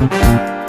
Música